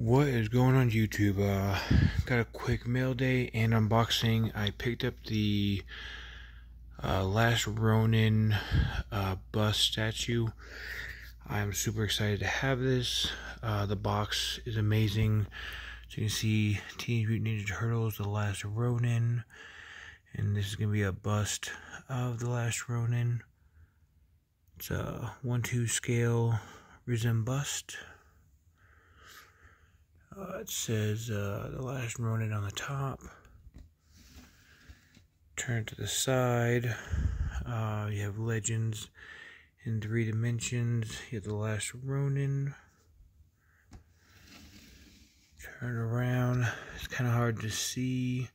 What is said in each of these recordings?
What is going on YouTube? Uh, got a quick mail day and unboxing. I picked up the uh, Last Ronin uh, bust statue. I'm super excited to have this. Uh, the box is amazing. So you can see Teenage Mutant Ninja Turtles, The Last Ronin. And this is going to be a bust of The Last Ronin. It's a 1-2 scale resin bust. Uh, it says uh, the last Ronin on the top. Turn to the side. Uh, you have legends in three dimensions. You have the last Ronin. Turn around. It's kind of hard to see.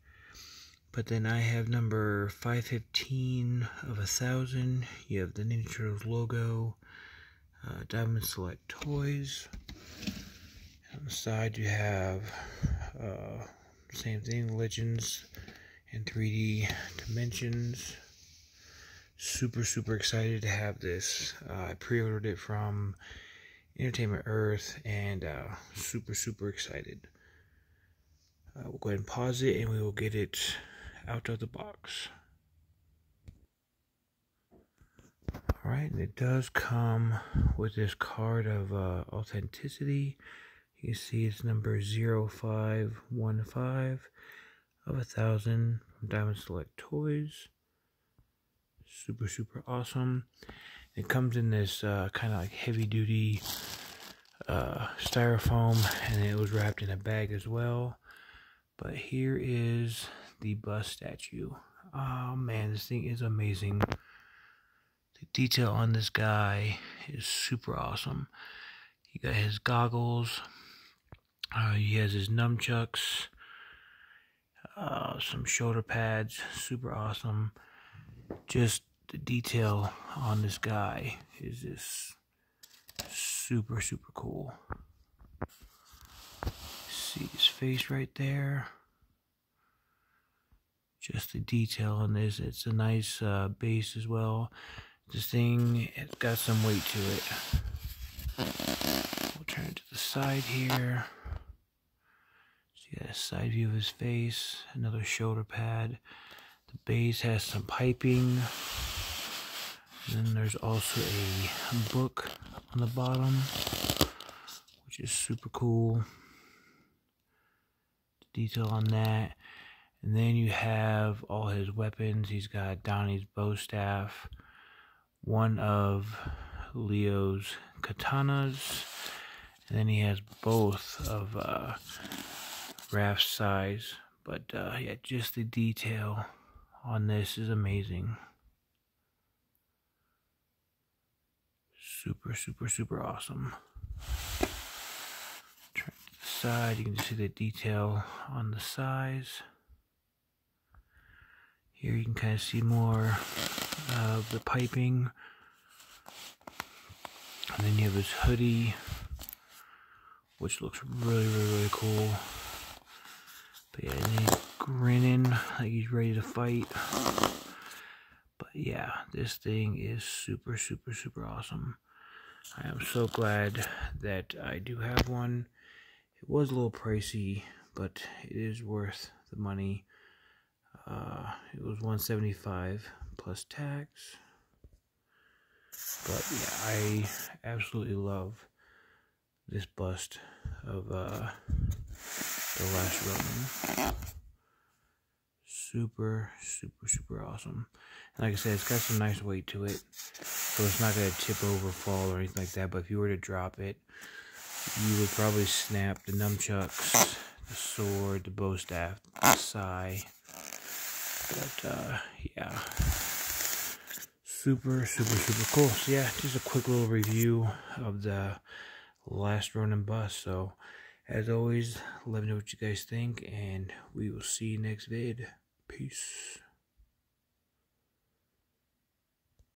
But then I have number 515 of a thousand. You have the Ninja Turtles logo. Uh, Diamond Select Toys. On the side you have uh, same thing, Legends in 3D dimensions. Super, super excited to have this. Uh, I pre-ordered it from Entertainment Earth and uh, super, super excited. Uh, we'll go ahead and pause it and we will get it out of the box. Alright, and it does come with this card of uh, authenticity. You see it's number 0515 of a thousand from Diamond Select Toys. Super, super awesome. It comes in this uh, kind of like heavy duty uh, styrofoam and it was wrapped in a bag as well. But here is the bust statue. Oh man, this thing is amazing. The detail on this guy is super awesome. He got his goggles, uh, he has his nunchucks, uh, some shoulder pads, super awesome. Just the detail on this guy is just super, super cool. See his face right there. Just the detail on this. It's a nice uh, base as well. This thing, it's got some weight to it. We'll turn it to the side here. See a side view of his face, another shoulder pad. The base has some piping. And then there's also a book on the bottom, which is super cool. Detail on that. And then you have all his weapons. He's got Donnie's bow staff, one of Leo's katanas, and then he has both of uh, Raph's sais. But uh, yeah, just the detail on this is amazing. Super, super, super awesome. Turn to the side, you can see the detail on the sais. Here you can kind of see more of the piping. And then you have his hoodie, which looks really, really, really cool. But yeah, he's grinning like he's ready to fight. But yeah, this thing is super, super, super awesome. I am so glad that I do have one. It was a little pricey, but it is worth the money. Uh, it was 175 plus tax. But yeah, I absolutely love this bust of uh, the last Ronin. Super, super, super awesome. And like I said, it's got some nice weight to it. So it's not going to tip over, fall, or anything like that. But if you were to drop it, you would probably snap the nunchucks, the sword, the bow staff, the sai. But, uh, yeah. Super, super, super cool. So, yeah, just a quick little review of the last Ronin bust. So, as always, let me know what you guys think, and we will see you next vid. Peace.